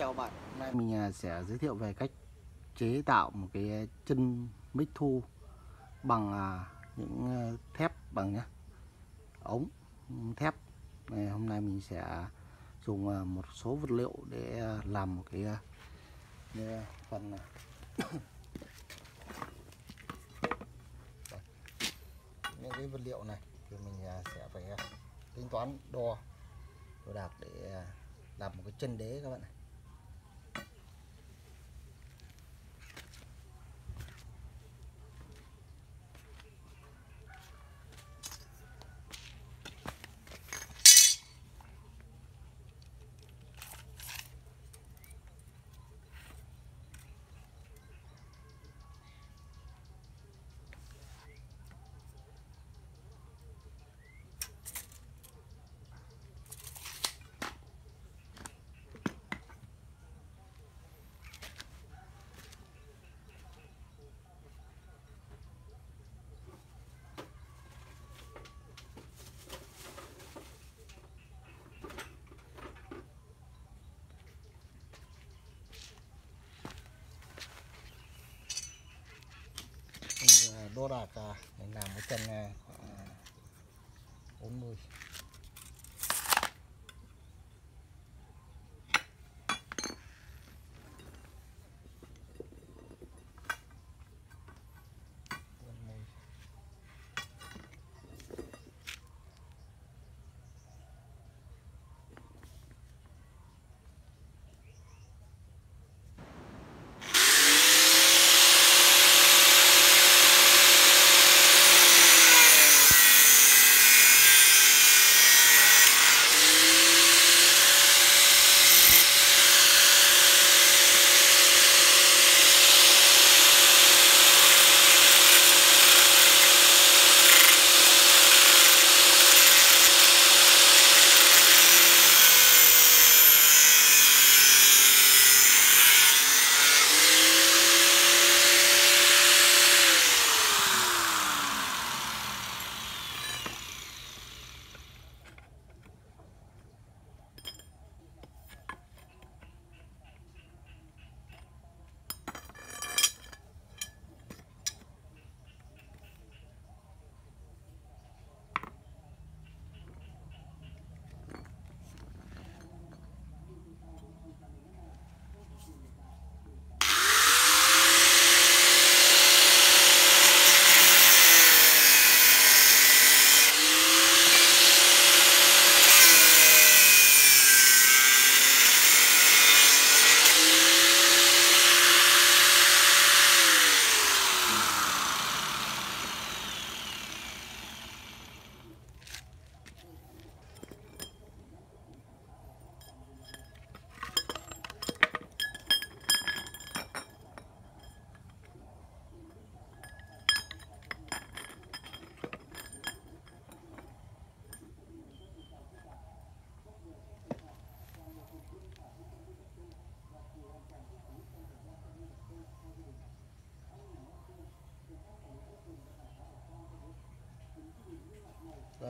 chào bạn. Hôm nay mình à, sẽ giới thiệu về cách chế tạo một cái chân mic thu bằng à, những à, thép bằng nhá ống thép. Này, hôm nay mình sẽ dùng một số vật liệu để làm một cái cái phần những cái vật liệu này thì mình sẽ phải tính toán đo đồ đạc để làm một cái chân đế các bạn này đo đạc mình làm cái chân khoảng à, 40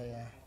yeah.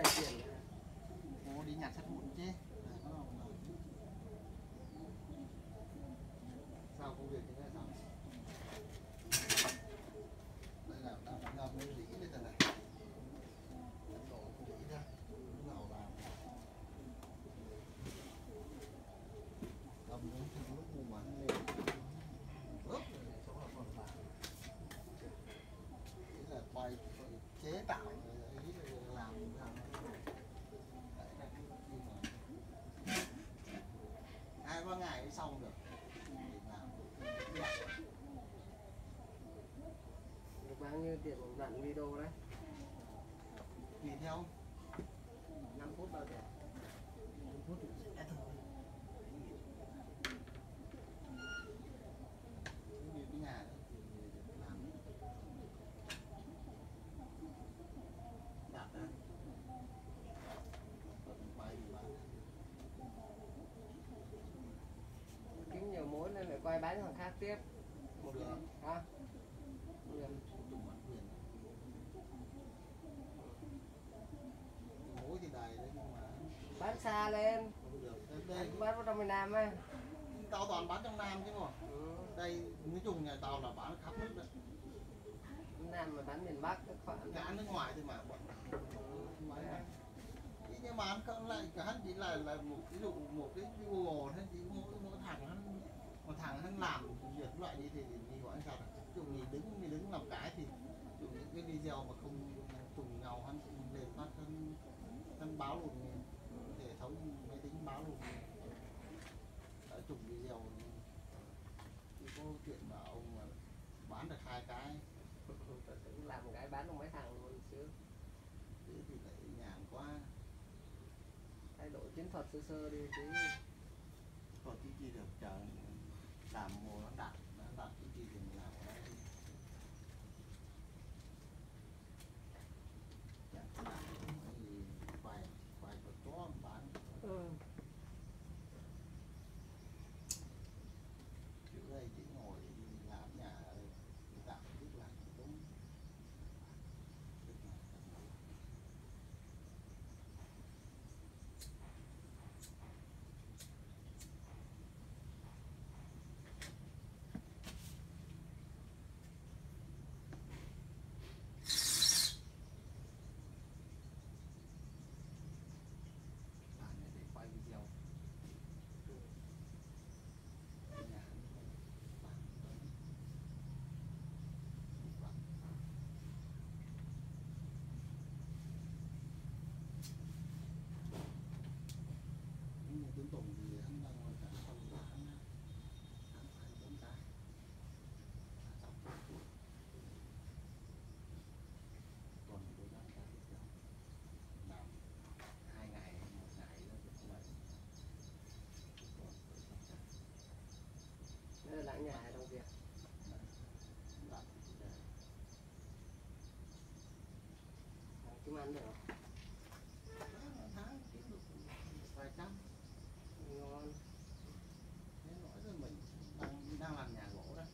Tính ra tiền hả? Ồ, đi nhặt sắt vụn chứ sao công việc thế này sao đây là đang đang ngâm cái dĩ đây này này đổ cái dĩ ra lúc nào làm ngâm đến khi lúc mù mà nó lên ướp rồi sau đó còn làm ý là quay chế tạo ý là làm làm Đấy là cái khi mà hai ba ngày mới xong được Mình làm Một đoạn video đấy? tùy theo 5 phút bao tiền? phút thì sẽ thôi quay bán Kiếm nhiều mối nên phải quay bán thằng khác tiếp. Một Được. lần. Hả? Được. dùng bản quyền mối thì đầy đấy nhưng mà Bán xa lên. không Anh bán vào trong miền Nam ấy. tao toàn bán trong nam chứ mà Ừ. đây nói chung nhà tao là bán khắp nước đấy Nam mà bán miền Bắc các khoản. cả nước ngoài thì mà Thế nhưng mà hắn không lại cả hắn chỉ là là một ví dụ một cái Google hắn chỉ mỗi mỗi thằng hắn một thằng hắn làm việc loại như thế thì mình gọi sao dụ mình đứng mình đứng làm cái thì dụ những cái video mà không trùng nhau hắn lên phát hắn hắn báo luôn nghe. hệ thống máy tính báo luôn nghe. đã trùng video thì có chuyện mà ông mà bán được hai cái Tự tưởng được mấy thằng luôn chứ. thế thì lại nhàn quá Thay đổi chiến thuật sơ sơ đi chứ. còn cái chi được chờ làm mùa nó đặt nó đặt cái chi thì mình làm ở đây chẳng có đặt thì vài vài con chó mà bán Ừ. trước đây chỉ ngồi làm nhà tạo tức là đúng làm này để quay video nhà bán nhưng mà Tuấn Tùng thì hắn đang ở cả phòng bán hắn phải bốn cái xong còn tôi đang ra được đâu làm hai ngày một ngày đó được vậy còn tôi không chắc Đây là lãng nhà hay đồng việc. chúng ăn được không? tháng kiếm được vài trăm Ngon. thế nói rồi mình đang đang làm nhà gỗ đấy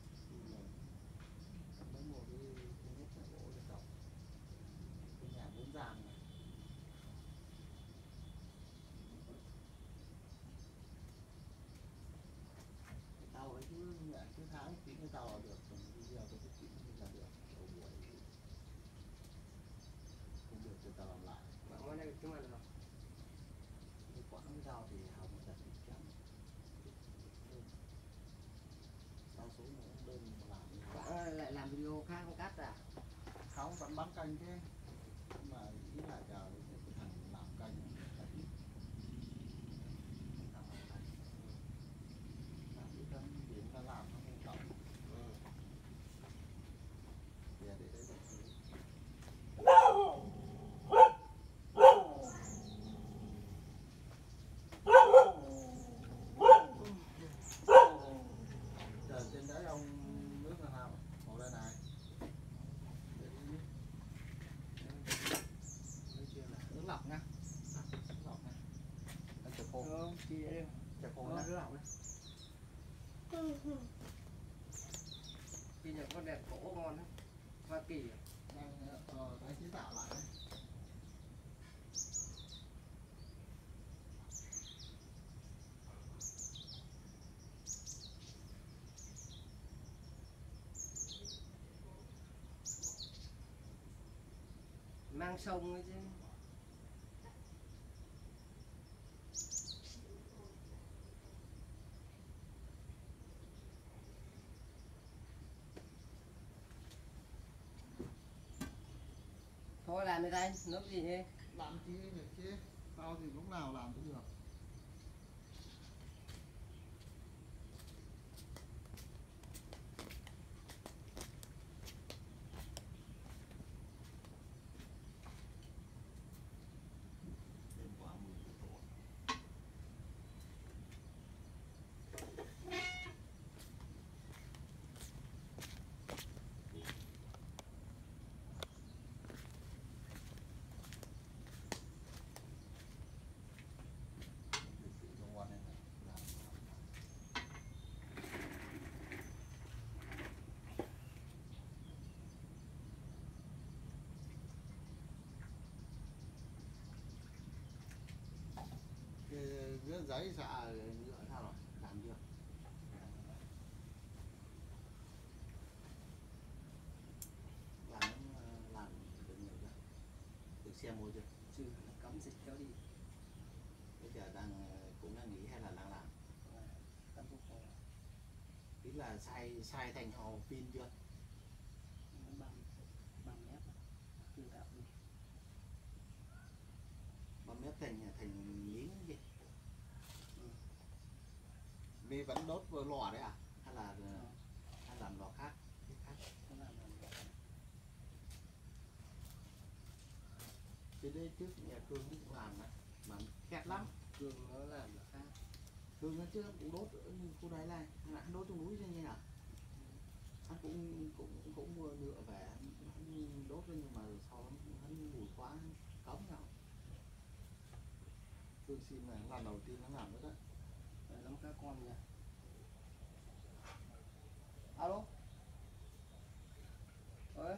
mới mua cái cái nếp nhà gỗ để trồng cái nhà bốn gian này cái tàu ấy cứ mẹ cứ tháng kiếm cái tàu là được còn bây giờ tôi cứ kiếm là được đầu buổi không được thì tao làm lại Ăn được không? quãng rau thì hỏng một đợt một trăm đa số đơn làm ơi, lại làm video khác không cắt à? không vẫn bán canh chứ nhưng mà ý là chờ cái thằng làm canh là ít. Thằng làm canh. Chị đây chả có Ờ. ra đứa đấy Chị nhà con đẹp cổ ngon lắm Hoa Kỳ à? đang ờ tái chế tạo lại đấy. Mang sông ấy chứ Thôi đây, gì nhỉ? làm chi việc chứ tao thì lúc nào làm cũng được giấy xạ nhựa sao rồi? Làm chưa? Làm ờ, làm được nhiều chưa? Được xem mua chưa? Trừ cấm dịch kéo đi. Bây giờ đang ờ, cũng đang nghỉ hay là đang làm? Ý là sai sai thành hồ pin chưa? Bằng bằng mép Chưa tạo mà mép thành thành miếng gì Ừ. mi vẫn đốt với lò đấy à? Hay là ờ, hay làm lò khác? Cái làm làm đấy trước nhà cương cũng làm đấy mà khét lắm. Cường nó làm là khác. Cương nó trước cũng đốt ở khu đấy này. Là đốt trong núi như nào? Anh cũng cũng cũng mua nhựa về. Anh, anh đốt lên nhưng mà sau hắn mùi quá cấm nhau. Cương xin là lần đầu tiên nó làm đó đấy lắm các con nha Alo? Ơi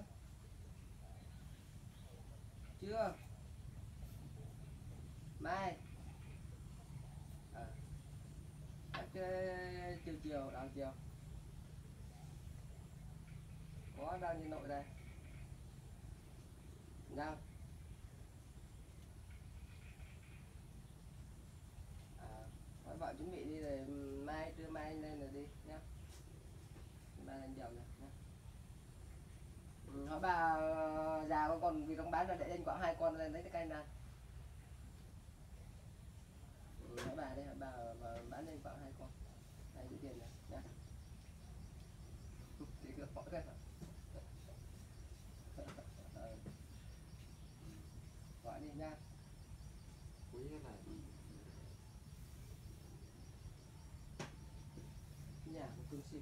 Chưa? Mai? À. à chiều chiều đang chiều. Có đang như nội đây. Nào. À, Nói vợ chuẩn bị đi rồi mai trưa mai lên là lên dầu này nhá ừ, bà ờ, già con còn vì con bán ra để lên khoảng hai con lên lấy cái cây này ừ, bà đi bà, bà bán lên khoảng hai con hai giữ tiền này nhá thì cứ hỏi cái Ờ. gọi đi nha quý cái này nhà của cương xin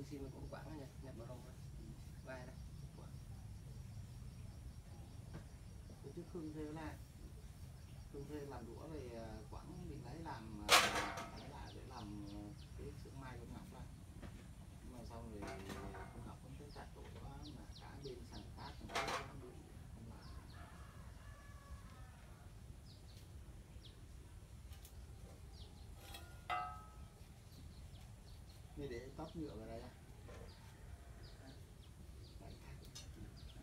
à, cương xin cũng quảng nha nhập vào rồng vai đây cái trước khương thuê này khương thuê làm đũa rồi à, quảng định lấy làm à, lấy lại để làm à, cái xưởng mai con ngọc này nhưng mà xong rồi con ngọc cũng thấy chặt chỗ đó mà cả bên sàn cát nó cũng bị không làm như để tóc nhựa vào đây á Đấy, khác.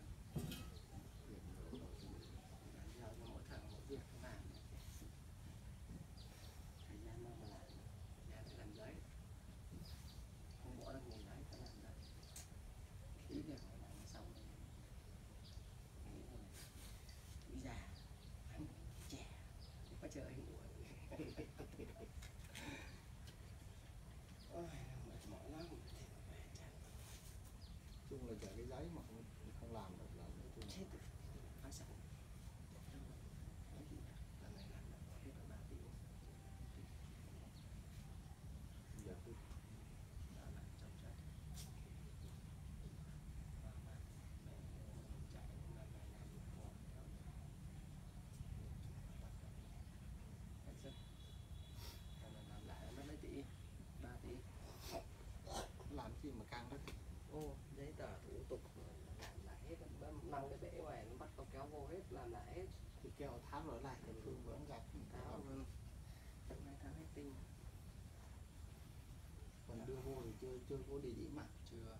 giờ là mỗi thằng một việc không làm thời gian đâu mà làm nhà phải làm giấy không bỏ được người giấy phải làm giấy tí việc phải làm xong rồi Nghĩ rồi. đi già anh trẻ có chờ anh đuổi ôi mệt mỏi lắm thì về chắc cả cái giấy mà kêu tháo lỗi lại thì phương vẫn gặp tháo luôn Hôm nay tháo hết pin Còn đưa vô thì chưa chưa có địa điểm mà Chưa.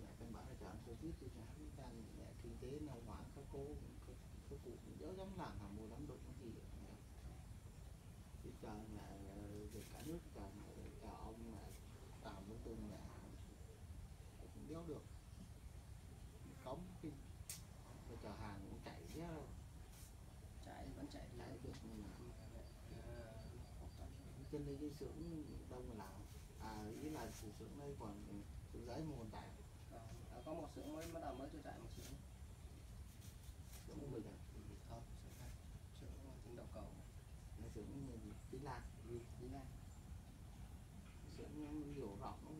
Dạ, Căn bản là chọn covid thì chả biết rằng kinh tế nào hóa các cô các cụ nhớ dám làm hàng mùa lắm cũng gì được thì chờ về cả nước xưởng mà làm. À ý là xưởng xưởng đây còn xưởng giấy chạy Ờ, à, có một xưởng mới bắt đầu mới cho chạy một xưởng xưởng mình à không xưởng xưởng đầu cầu. Xưởng gì tí lan ừ, đi ngay xưởng nhiều rộng lắm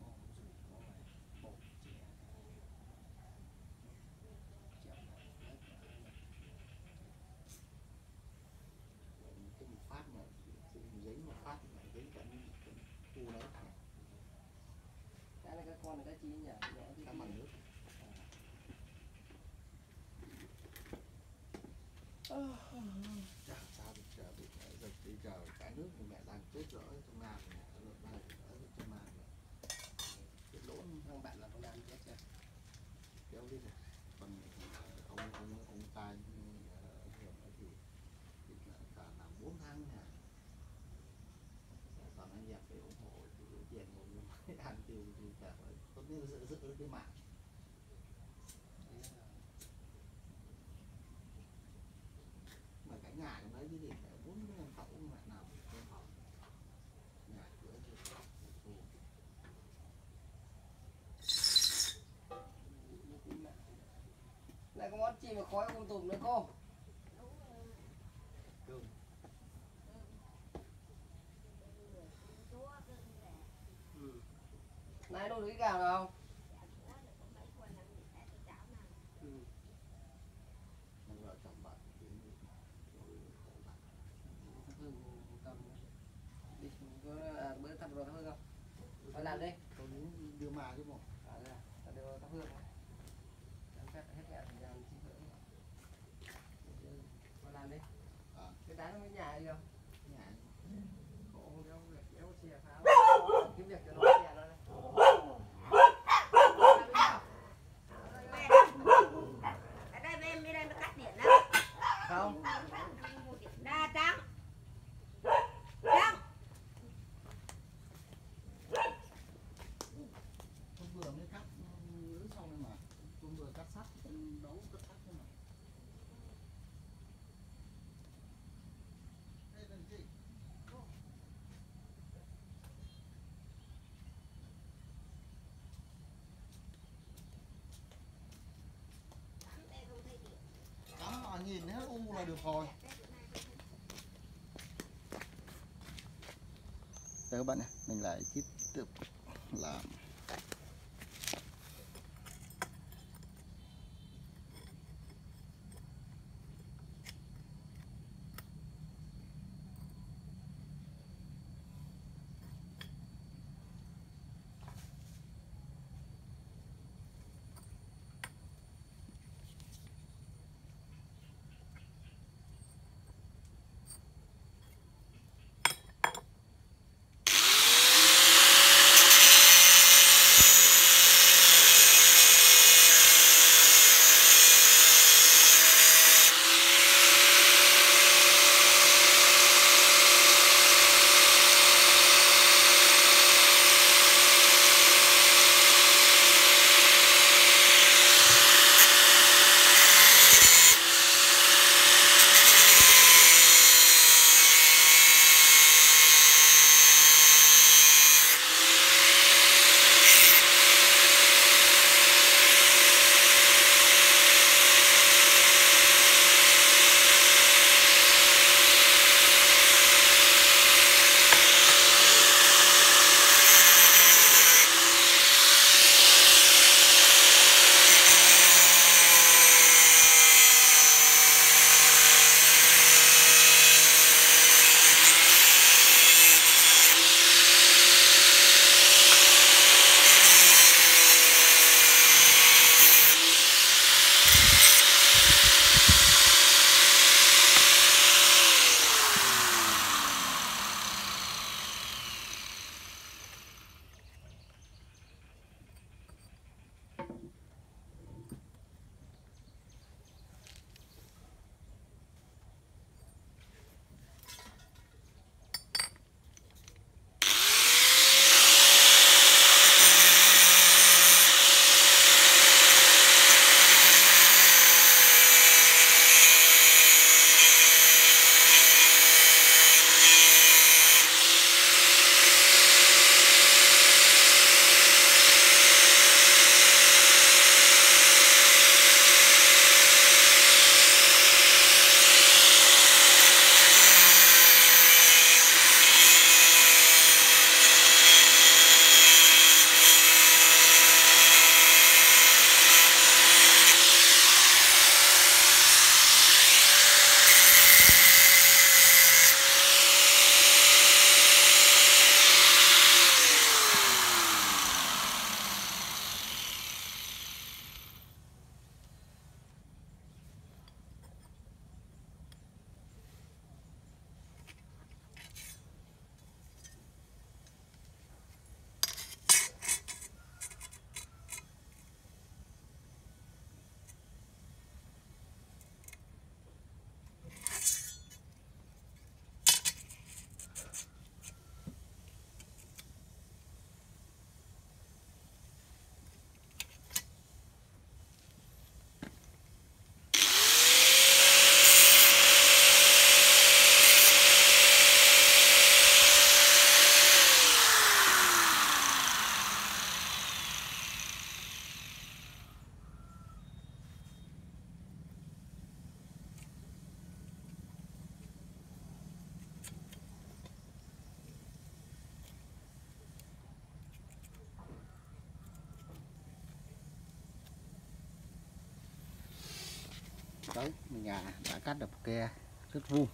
Ồ, rủi có ngoài bột chè chèo này hết cả này. cái một phát mà cái giấy một phát mà giấy cả cái khu đấy cái này cái con này nhỏ bằng nước. Chả sao được chờ bị giật đi chờ cả nước. Thì mẹ đang chết ở trong nam mẹ ở đây ở trong nam này cái lỗ thằng bạn là trong nam chết chưa? Kéo đi rồi còn ông ông ông ta hưởng thì thì là cả làm bốn tháng nè còn anh em phải ủng hộ thì đủ tiền một người ăn tiêu thì cả phải giữ giữ cái mạng mà cái nhà trong đấy cái gì phải bốn nhân khẩu mà nào cũng nhà cửa thì này có món chi mà khói không tùm nữa cô cơm ừ. này đâu được cái gạo nào ừ. mà vợ chồng bạn thì rồi khổ bạn thắp hương cầm đi có à, bữa thắp Ừ, à, rồi thắp hương không? Thôi làm đi tôi muốn đưa ma chứ một à đây là ta đưa thắp hương làm phép hết mẹ thời gian xin lỗi Thôi làm đi À. cái đá nó mới nhà đi không nhà khổ không đéo việc đéo xe pháo kiếm việc cho nó xe nó đây Làm đi nào. ở đây bên bên đây nó cắt điện đó không đa trắng trắng hôm vừa mới cắt lưới xong rồi mà hôm vừa cắt sắt bên đấu cắt sắt thôi mà đây là gì cắm nhìn hết u là được rồi. Đây các bạn này, mình lại tiếp tục làm. tới. Nhà đã cắt được ke rất vuông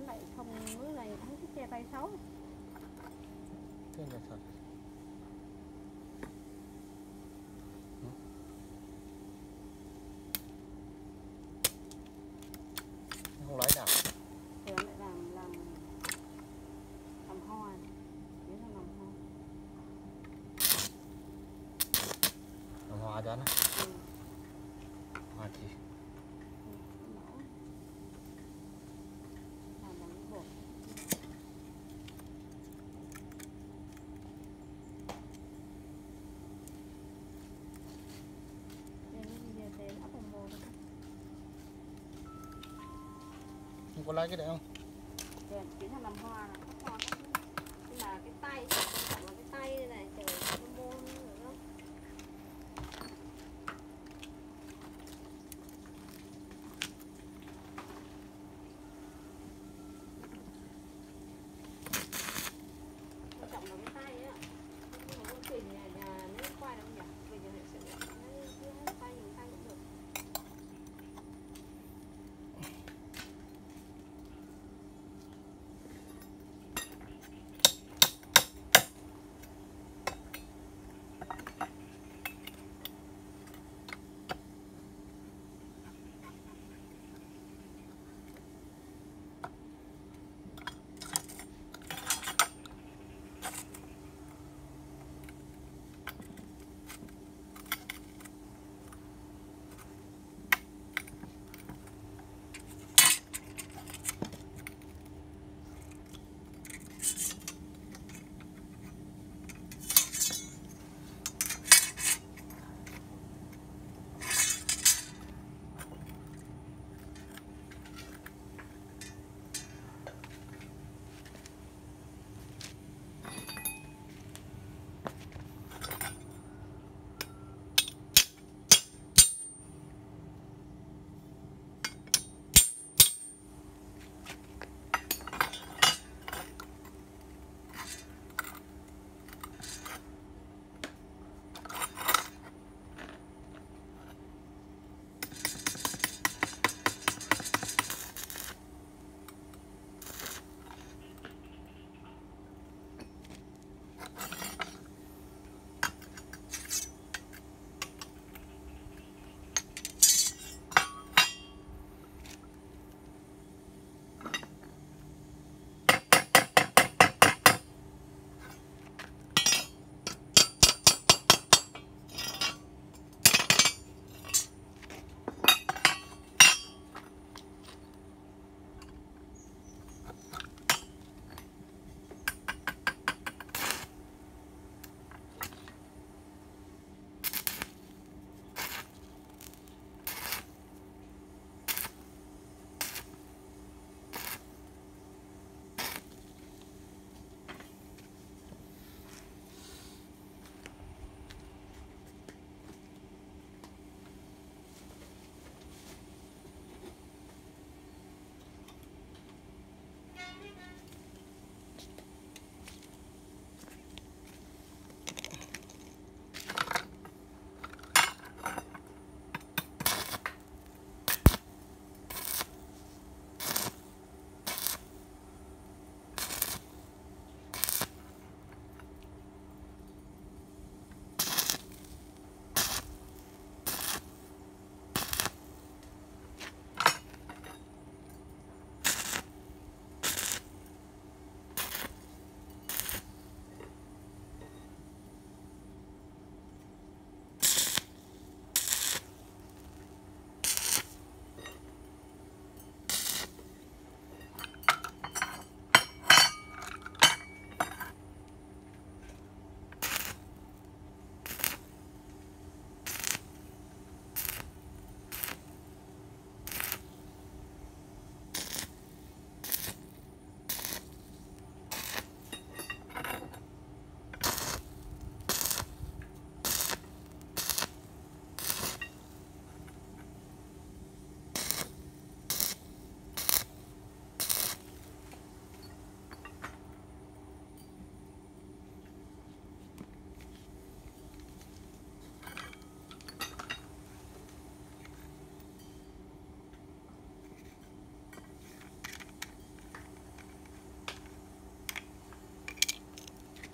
lại không nước này hắn cái che tay xấu. ko lagi na. Oh.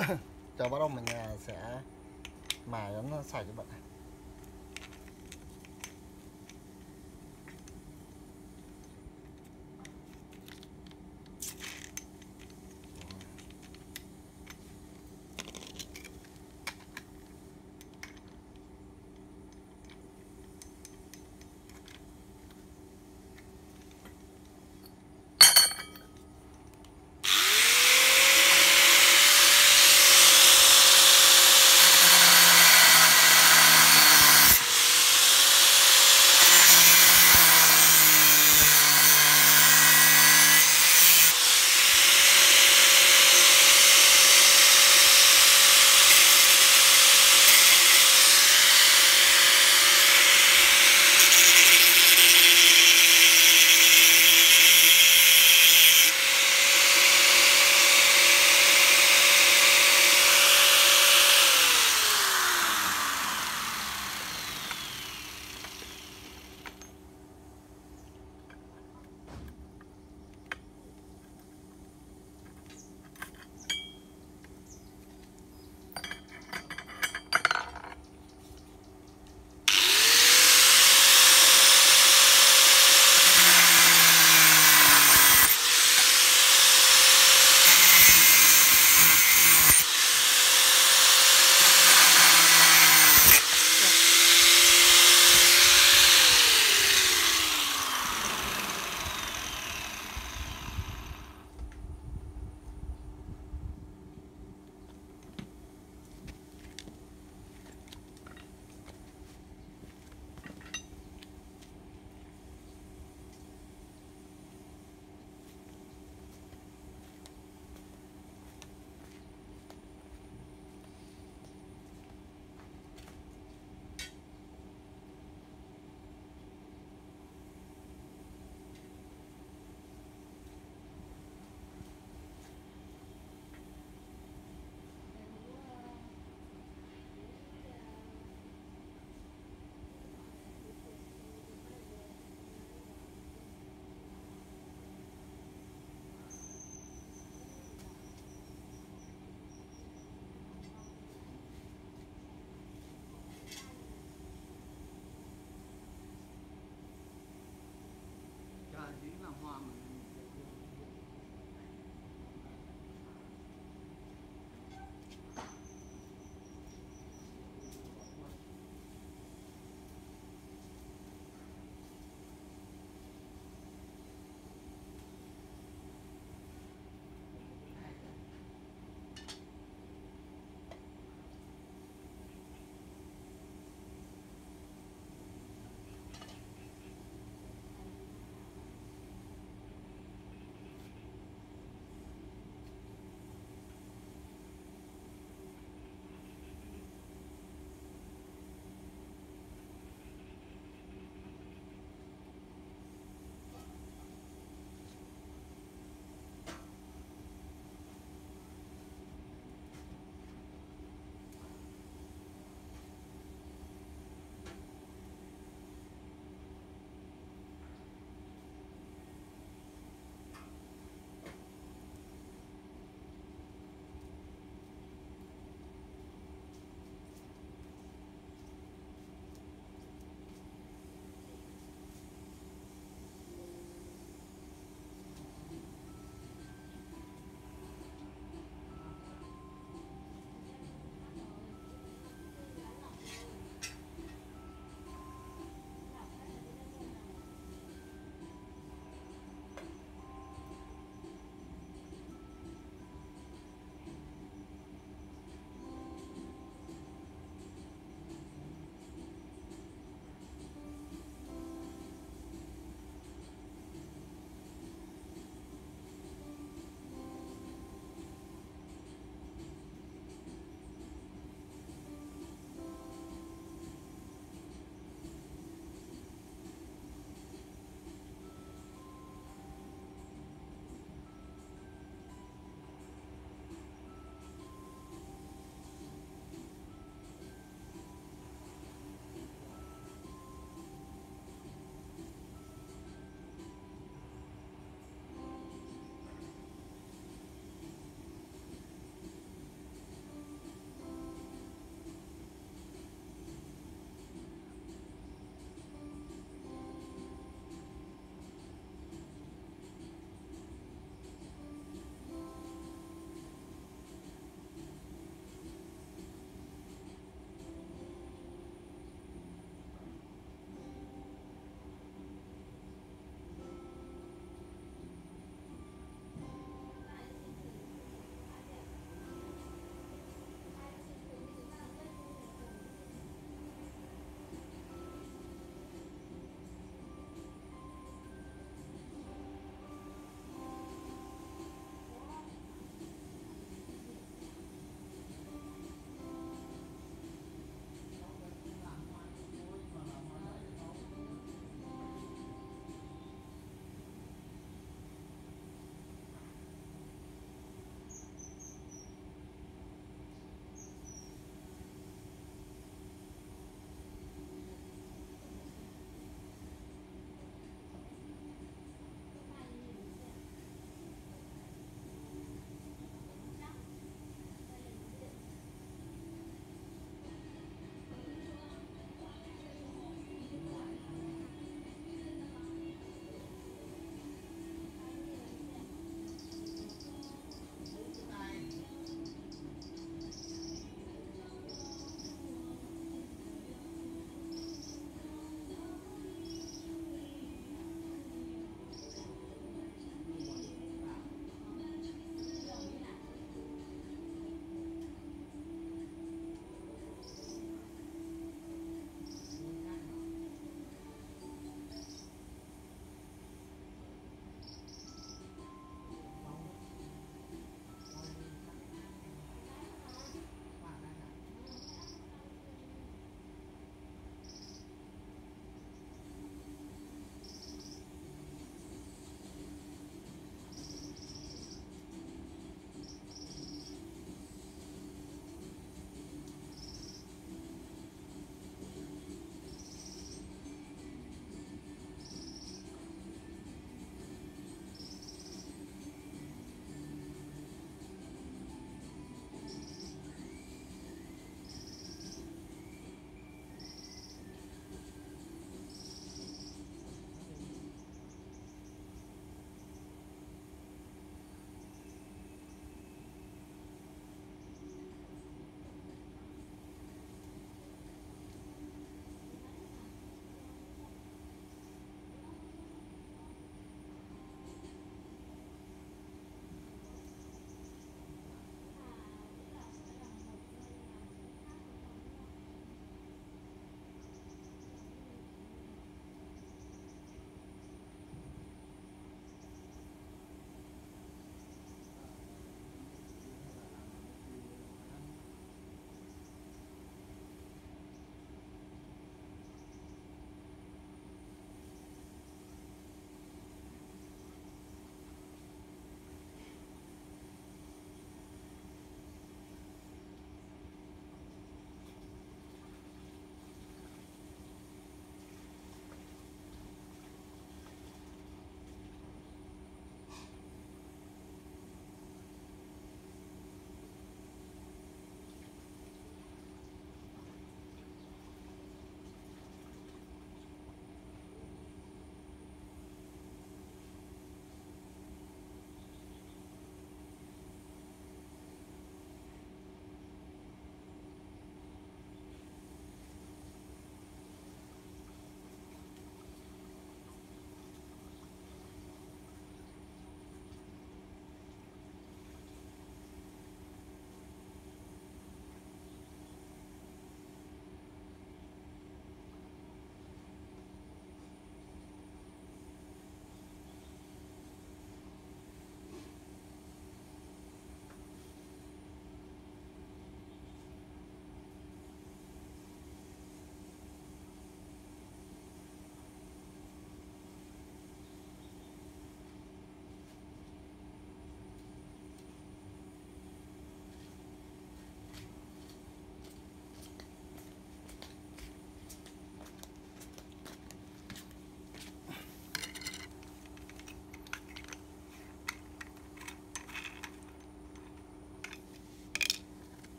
cho bắt đầu mình à, sẽ mài nó xài cho bạn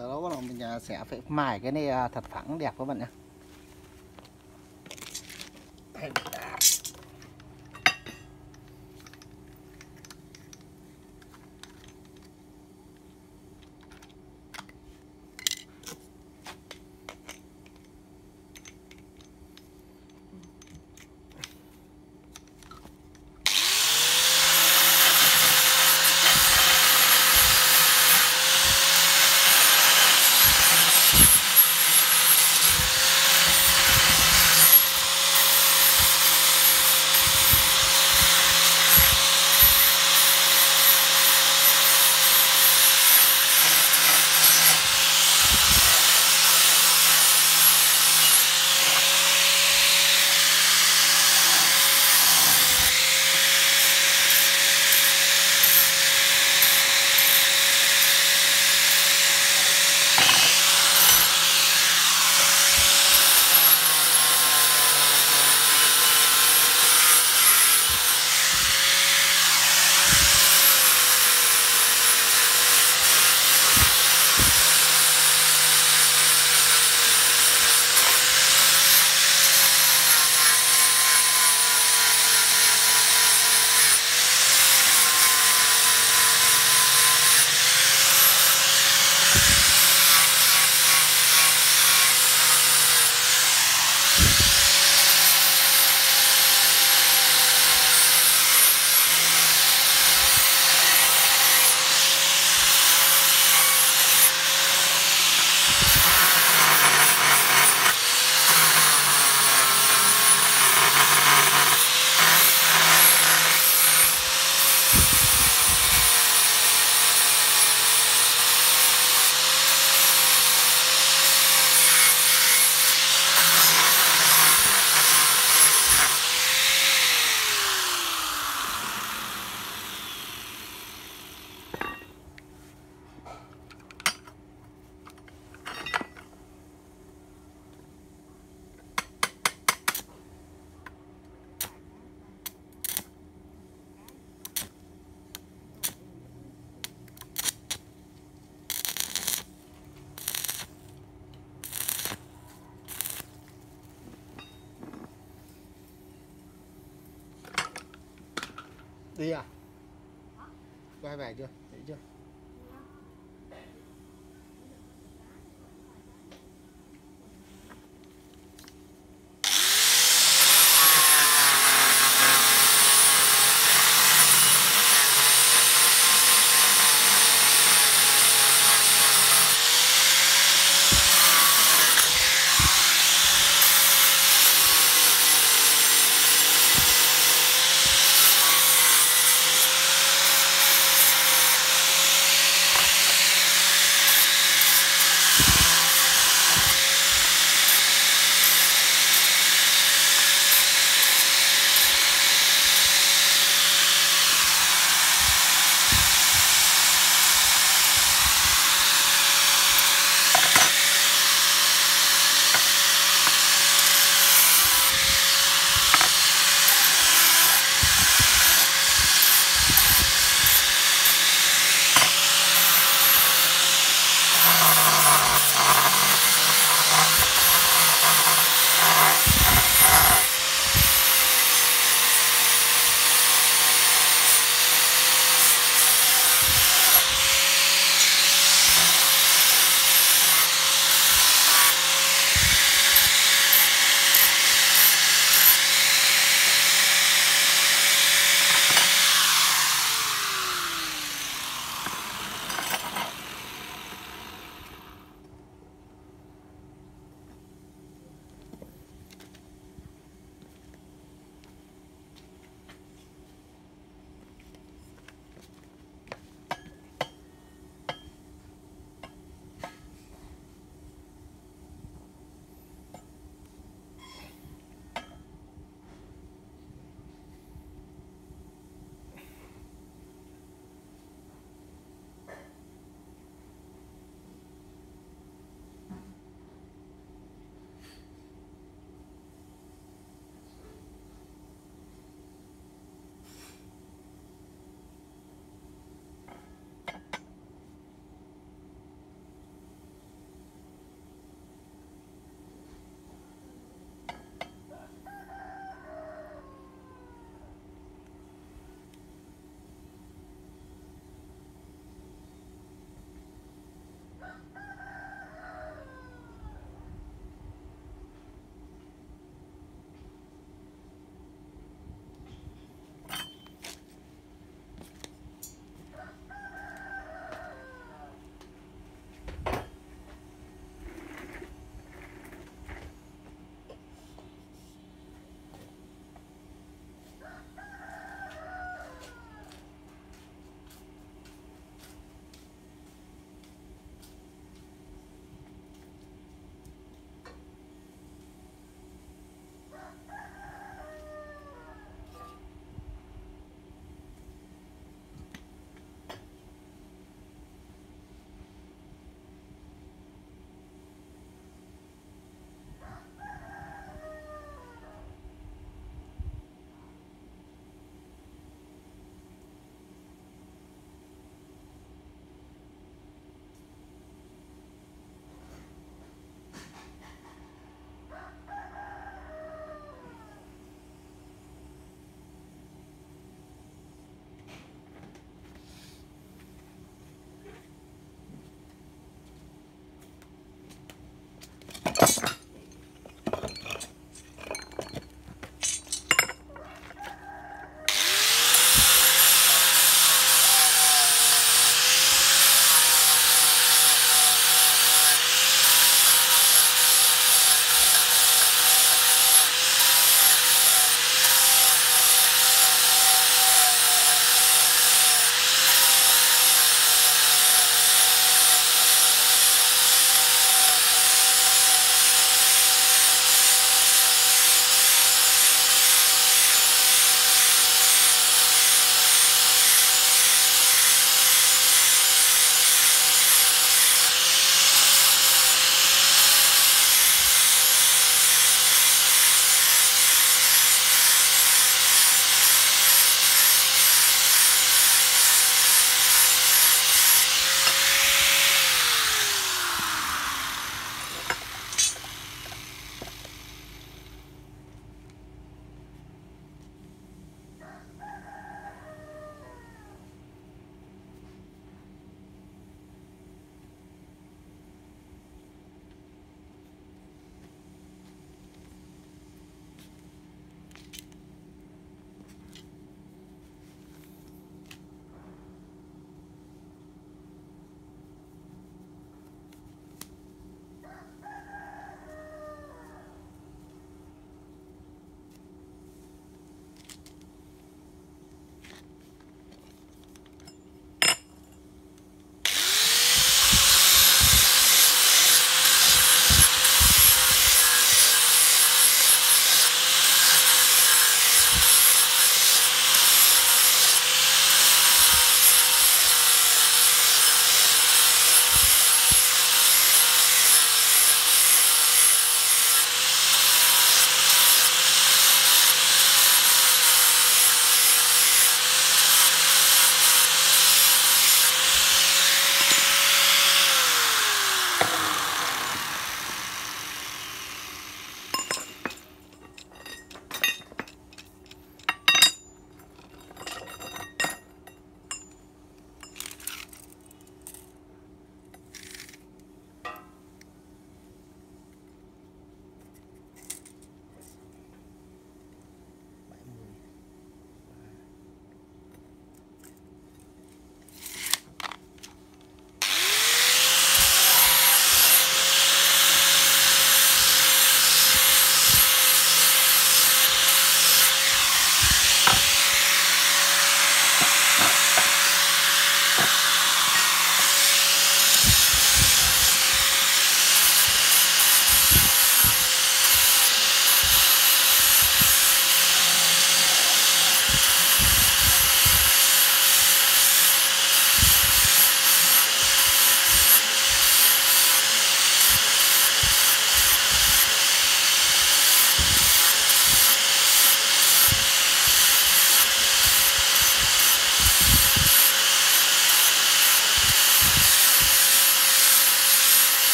giờ đó bắt đầu mình à, sẽ phải mài cái này thật phẳng đẹp các bạn nhé. Đi à? Quay về chưa?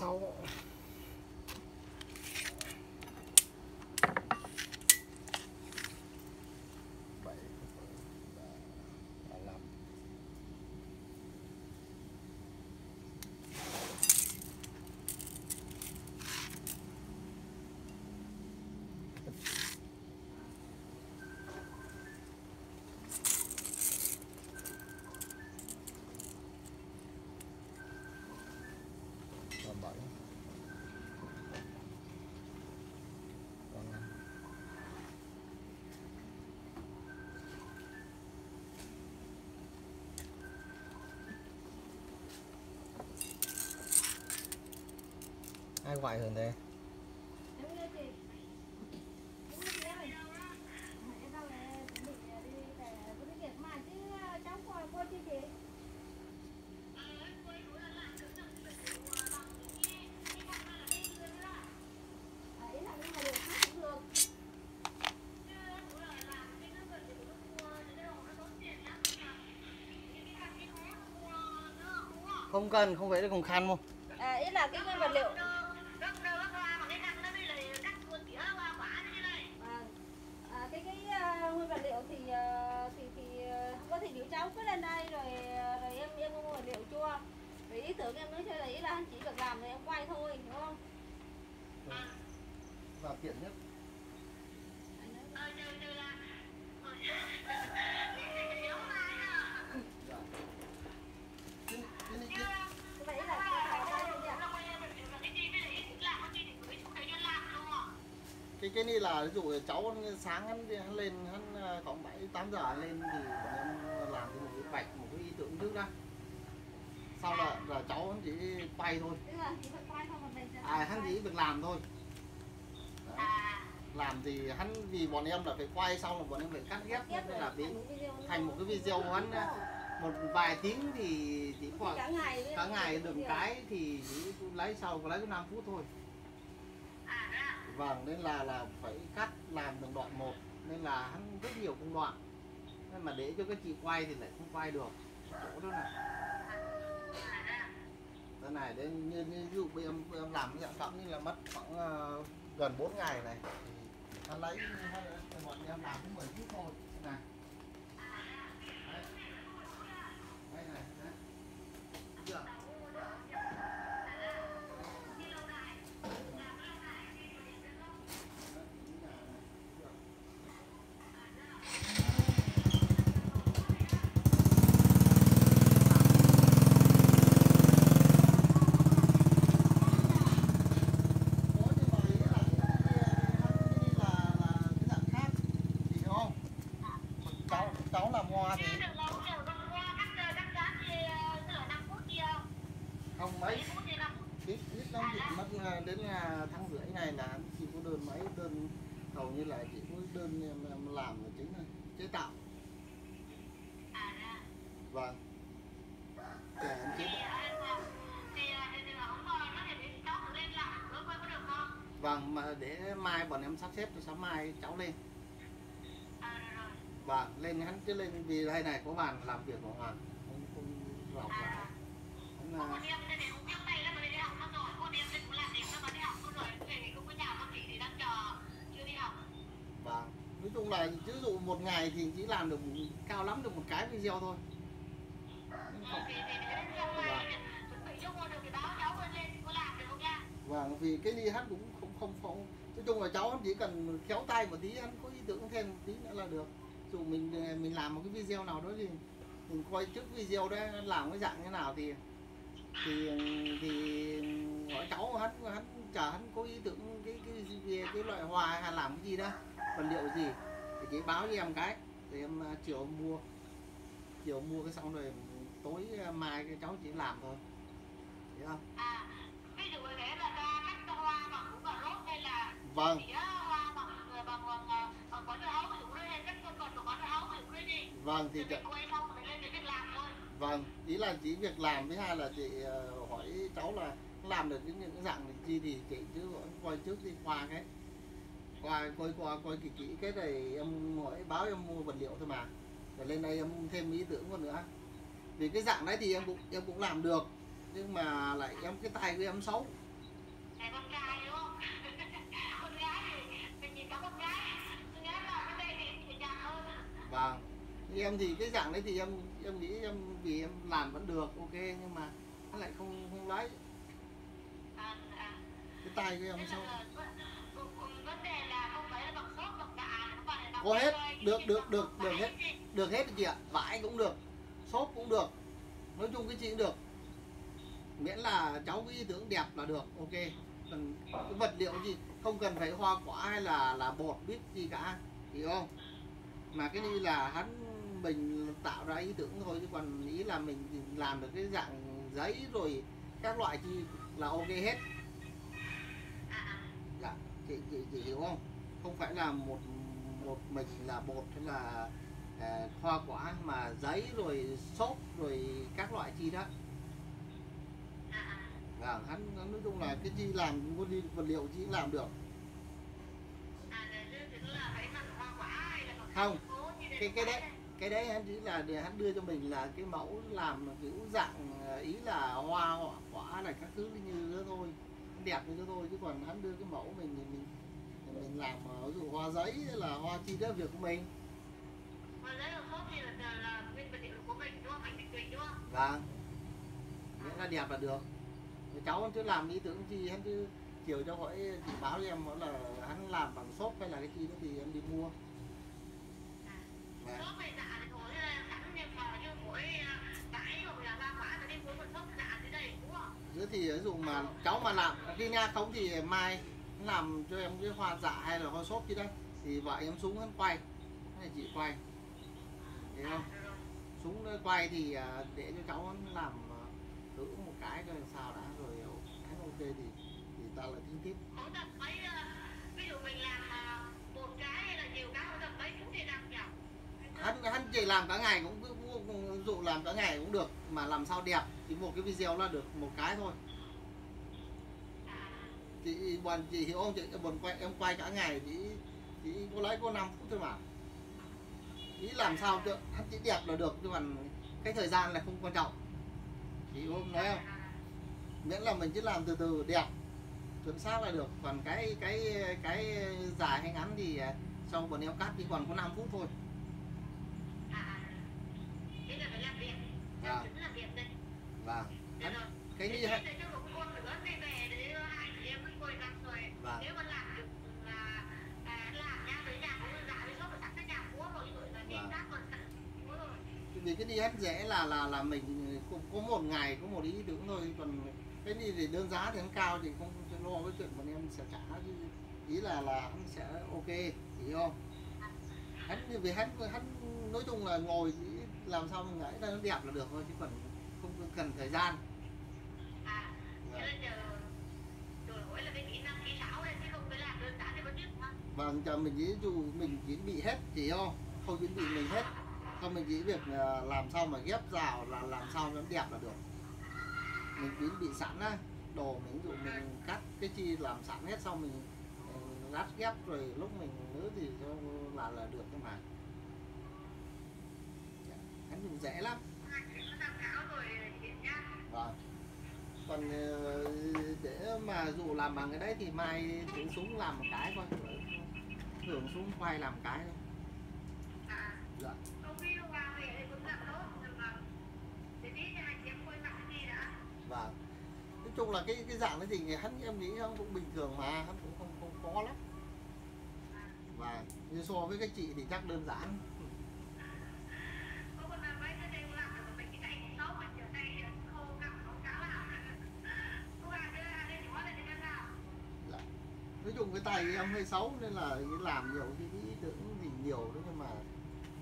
Thấy chưa? ba sáu bảy ba lăm ba bảy ba năm ai gọi hơn thế Em nghe chị. Em nghe chị ơi. Em đang là định đi để có cái việc mà chứ cháu qua qua chứ chị. À, ý là nhưng mà ai gọi cũng thế. không cần không phải là cùng khăn không À, ý là cái nguyên vật liệu Vâng. À, cái cái uh, nguyên vật liệu thì uh, thì thì uh, có thể biểu cháu cứ lên đây rồi uh, rồi em em mua vật liệu chua rồi ý tưởng em nói chơi là ý là anh chỉ việc làm rồi em quay thôi đúng không và tiện nhất Anh nói- vậy ý là cái cái cái này là ví dụ cháu sáng hắn, hắn lên hắn ờ, khoảng bảy tám giờ lên thì bọn em làm cái một cái vạch một cái ý tưởng trước đó sau là là cháu hắn chỉ quay thôi. À hắn chỉ việc làm thôi. Đấy. làm thì hắn vì bọn em là phải quay xong là bọn em phải cắt ghép nên là nó- thành một cái video hắn một vài tiếng thì chỉ khoảng cả ngày cả ngày. đường cái thì chỉ lấy sau có lấy có 5 phút thôi vâng nên là là phải cắt làm từng đoạn một nên là hắn rất nhiều công đoạn. Nên mà để cho các chị quay thì lại không quay được. Chỗ đó này. Cái này đến như, như ví dụ bây em bây em làm dạng cọng như là mất khoảng uh, gần 4 ngày này. Thì hắn lấy bọn em làm cũng 10 phút thôi. Này đấy. đây này đấy. Chưa? Có nhưng mà ý là cái cái là là cái dạng khác thì hiểu không cháu cháu làm hoa thì không mấy ít ít lắm chỉ mất là đến là tháng rưỡi này là chỉ có đơn mấy đơn hầu như là chỉ có đơn em, em làm là chính là chế tạo vâng để em chế vâng mà để mai bọn em sắp xếp cho sáng mai cháu lên. Vâng lên hắn chứ lên vì đây này có bàn làm việc của hoàng không không rộng Hắn là vâng nói chung là ví dụ một ngày thì chỉ làm được cao lắm được một cái video thôi. Không- vâng vì cái đi hát cũng không không không nói chung là cháu chỉ cần khéo tay một tí anh có ý tưởng thêm một tí nữa là được. Dù mình ờ, mình làm một cái video nào đó thì mình quay trước video đó làm cái dạng như nào thì thì thì hỏi cháu hắn hắn chờ hắn có ý tưởng cái cái cái, cái loại hoa hay làm cái gì đó. Vật liệu gì thì chỉ báo cho em cái thì em ờ, chiều em mua. Chiều mua cái xong rồi tối ờ, mai cái cháu chỉ làm thôi. Hiểu không? À, à. Vâng. Vâng thì ch- vâng ý là chỉ việc làm với hai là chị ờ, hỏi cháu là làm được những những dạng gì thì chị chứ coi trước đi qua cái qua coi qua coi kỹ kỹ cái này em hỏi báo em mua vật liệu thôi mà. Rồi lên đây em thêm ý tưởng còn nữa. Vì cái dạng đấy thì em cũng em cũng làm được nhưng mà lại em cái tay của em xấu. Là con trai vâng. Em thì cái dạng đấy thì em em nghĩ em vì em làm vẫn được ok nhưng mà nó lại không không lấy. À, à. cái tay của em Thế xấu là vấn- vấn- vấn đề là không phải là bằng sốt, bằng tạ, không phải là bằng Có hết, được, được, được, được hết. được hết chị ạ. Vải cũng được xốp cũng được. Nói chung cái gì cũng được. Miễn là cháu cái ý tưởng đẹp là được ok. Còn cái vật liệu gì? Không cần phải hoa quả hay là là bột biết gì cả. Hiểu không mà cái đi là hắn mình tạo ra ý tưởng thôi chứ còn ý là mình làm được cái dạng giấy rồi các loại chi là ok hết. Dạ chị, chị, chị hiểu không? Không phải là một một mình là bột hay là à, hoa quả mà giấy rồi xốp rồi các loại chi đó. À, hắn hắn nói chung là cái chi làm có vật liệu chi cũng làm được. À, là phải không, cái cái đấy cái đấy hắn chỉ là để hắn đưa cho mình là cái mẫu làm kiểu dạng à, ý là hoa quả này các thứ như thế thôi đẹp như thế thôi. Chứ còn hắn đưa cái mẫu mình thì mình mình làm ví dụ hoa giấy là hoa chi đó việc của mình. Mà giấy là sốt thì là, là, là nguyên vật liệu của mình đúng không? Mình mình tùy đúng không? vâng. Miễn là đẹp là được. Cháu chứ làm ý tưởng chi hắn chứ chiều cho hỏi chị báo cho em là hắn làm bằng xốp hay là cái chi đó thì em đi mua Thế thì ví dụ mà cháu mà làm khi nha không thì mai làm cho em cái hoa dạ hay là hoa xốp gì đấy, thì vợ em xuống hắn quay. Hay chị quay. Thấy không? Súng xuống nó quay thì à, để cho cháu làm à, thử một cái coi sao đã, rồi à, cái ok thì thì ta lại tính tiếp. Hắn hắn chỉ làm cả ngày cũng dụ làm cả ngày cũng được, mà làm sao đẹp thì một cái video là được một cái thôi. Chị bọn chị hiểu không? Chị bọn quay, em quay cả ngày chị chỉ có lấy có 5 phút thôi mà. Ý làm sao cho hắn chỉ đẹp là được chứ còn cái thời gian là không quan trọng. Chị hôm nói không? Miễn là mình chỉ làm từ từ, đẹp. Chuẩn xác là được. Còn cái cái cái dài hay ngắn thì à, sau bọn em cắt chỉ còn có 5 phút thôi à, à. Thế là phải làm việc. Vâng. Làm chính làm việc hắn rồi. cái Thế như thì hắn để cho một con nữa đi về để hai chị em mới quay năm rồi. Vâng. Nếu mà làm được là à, làm nha với nhà cũng dạ với sốt sẵn cái nhà múa rồi rồi là đi Vâng. tác còn sẵn múa rồi. vì cái đi hết dễ là là là mình có, có một ngày có một ý tưởng thôi còn cái đi thì đơn giá thì nó cao thì không không lo với chuyện bọn em sẽ trả ý là là hắn sẽ ok hiểu không hắn vì hắn hắn nói chung là ngồi làm sao mình là nó đẹp là được thôi chứ còn không cần thời gian. À, thế là giờ đổi hỏi là cái kỹ năng kỹ xảo đây chứ không phải làm đơn giản thì vẫn biết mà. vâng cho mình chỉ dù mình chuẩn bị hết chỉ không không chuẩn bị mình hết không mình chỉ việc ờ, làm sao mà ghép rào là làm sao nó đẹp là được. Mình chuẩn bị sẵn á đồ mình dụ mình cắt cái chi làm sẵn hết xong mình lát ghép rồi lúc mình nữa thì là là được nhưng mà Dạ, hắn dùng dễ lắm Hai chị có tham anh dùng rẻ lắm. Vâng. Còn ờ, để mà dù làm bằng cái đấy thì mai thử xuống làm một cái coi. Thường xuống quay làm cái thôi. À, dạ. Vâng. Và nói chung là cái cái dạng đấy thì hắn em nghĩ hắn cũng bình thường mà hắn cũng không không khó lắm. Và như so với cái chị thì chắc đơn giản Có con làm mấy cái đây làm được mình cái này xấu mà trở tay khô cặn không cá làm. Cô làm đưa ra đây nhỏ này thì làm nào? dạ nói chung cái tay em hơi xấu nên là làm nhiều cái ý tưởng thì nhiều đấy nhưng mà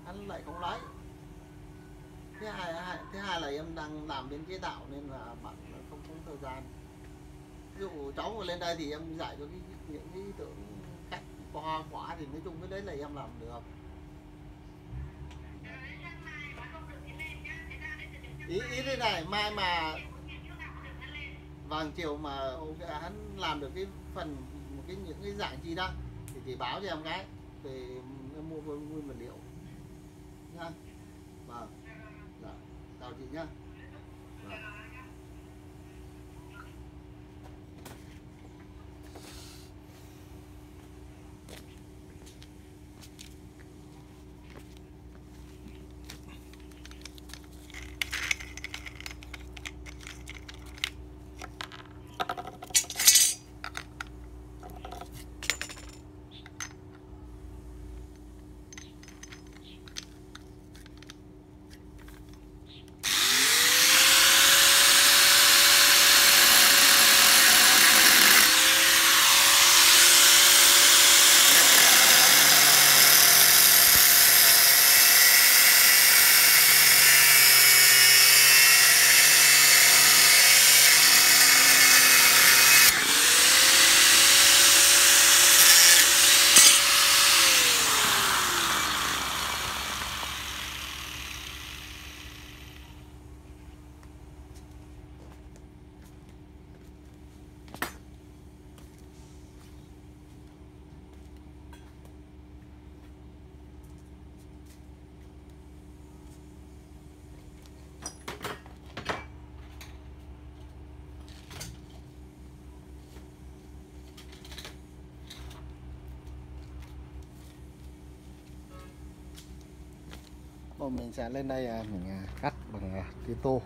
hắn lại không lấy thứ hai, hai thứ hai là em đang làm bên chế tạo nên là bạn không có thời gian. Ví dụ cháu mà lên đây thì em dạy cho cái những cái ý tưởng cách hoa quả thì nói chung cái đấy là em làm được. Ý ý thế này mai mà vàng chiều mà ok, hắn làm được cái phần cái những cái dạng chi đó thì chỉ báo cho em cái về em mua nguyên vật liệu. Nha. Vâng. Dạ. Chào chị nhá mình sẽ lên đây à, mình à, cắt bằng à, cái tô.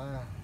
À.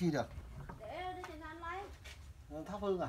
chi được? Để, để Tháp hương à?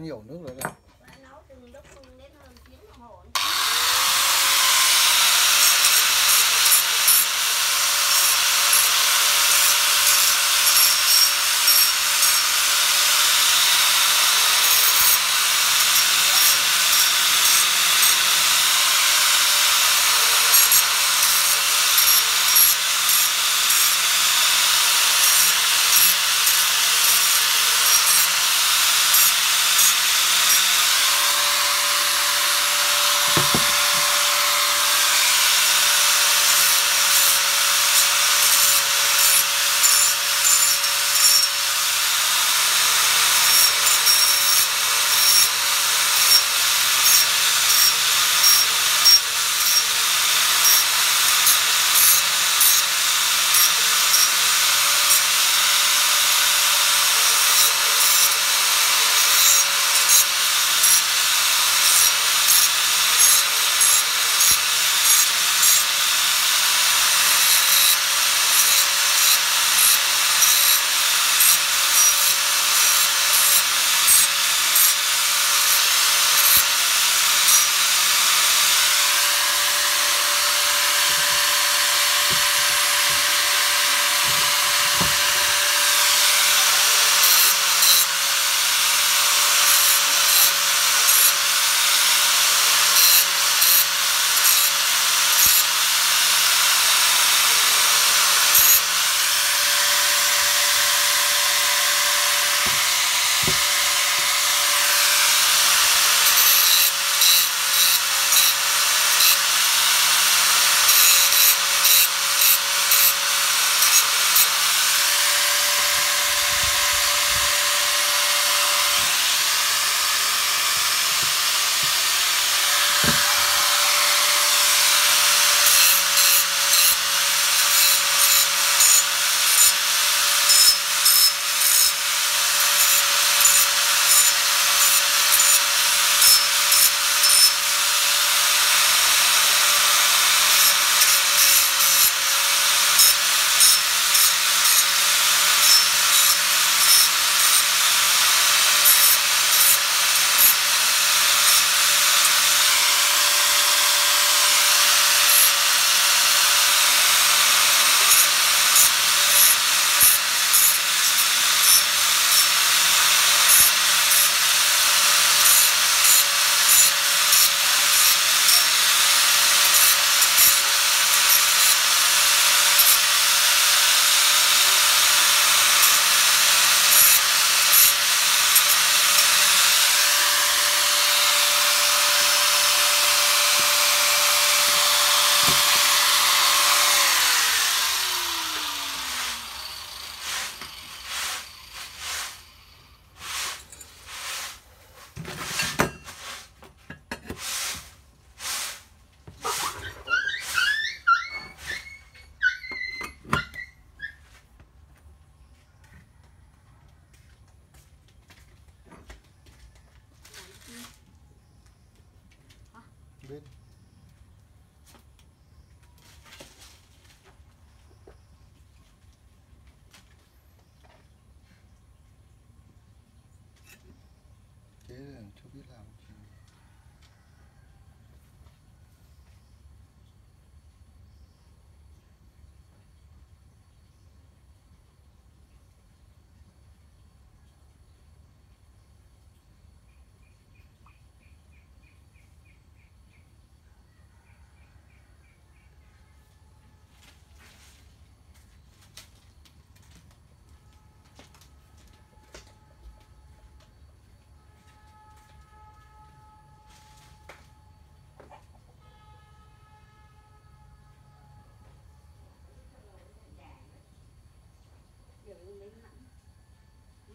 nhiều nước nữa rồi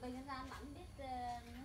Mình ra mặn biết uh,